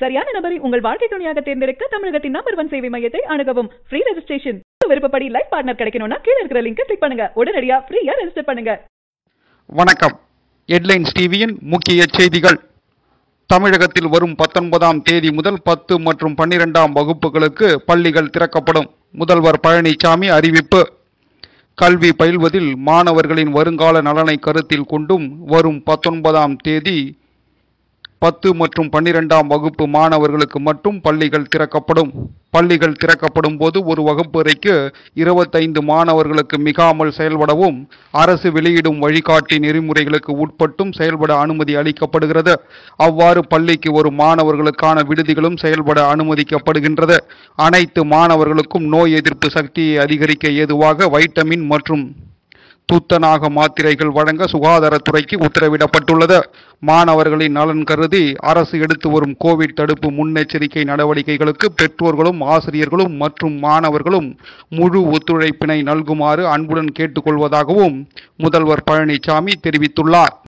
சரியான நபரை உங்கள் வாழ்க்கை துணையாக தேர்ந்தெடுக்க தமிழகத்தின் நம்பர் ஒன் சேவை மையத்தை அணுகவும். ஃப்ரீ ரெஜிஸ்ட்ரேஷன் விருப்பப்படி லைஃப் பார்ட்னர் கிடைக்கணும்னா கீழே இருக்கிற லிங்க் கிளிக் பண்ணுங்க. உடனடியா ஃப்ரீயா ரெஜிஸ்டர் பண்ணுங்க. வணக்கம். ஹெட்லைன்ஸ் டிவியின் முக்கிய செய்திகள். தமிழகத்தில் வரும் பத்தொன்பதாம் தேதி முதல் பத்து மற்றும் பன்னிரெண்டாம் வகுப்புகளுக்கு பள்ளிகள் திறக்கப்படும். முதல்வர் பழனிசாமி அறிவிப்பு. கல்வி பயில்வதில் மாணவர்களின் வருங்கால நலனை கருத்தில் கொண்டும் வரும் பத்தொன்பதாம் தேதி பத்து மற்றும் பன்னிரெண்டாம் வகுப்பு மாணவர்களுக்கு மட்டும் பள்ளிகள் திறக்கப்படும். பள்ளிகள் திறக்கப்படும் போது ஒரு வகுப்பறைக்கு இருபத்தைந்து மாணவர்களுக்கு மிகாமல் செயல்படவும் அரசு வெளியிடும் வழிகாட்டி நெறிமுறைகளுக்கு உட்பட்டும் செயல்பட அனுமதி அளிக்கப்படுகிறது. அவ்வாறு பள்ளிக்கு ஒரு மாணவர்களுக்கான விடுதிகளும் செயல்பட அனுமதிக்கப்படுகின்றது. அனைத்து மாணவர்களுக்கும் நோய் எதிர்ப்பு சக்தியை அதிகரிக்க ஏதுவாக வைட்டமின் மற்றும் துத்தநாக மாத்திரைகள் வழங்க சுகாதாரத்துறைக்கு உத்தரவிடப்பட்டுள்ளது. மாணவர்களின் நலன் கருதி அரசு எடுத்து வரும் கோவிட் தடுப்பு முன்னெச்சரிக்கை நடவடிக்கைகளுக்கு பெற்றோர்களும் ஆசிரியர்களும் மற்றும் மாணவர்களும் முழு ஒத்துழைப்பினை நல்குமாறு அன்புடன் கேட்டுக்கொள்வதாகவும் முதல்வர் பழனிசாமி தெரிவித்துள்ளார்.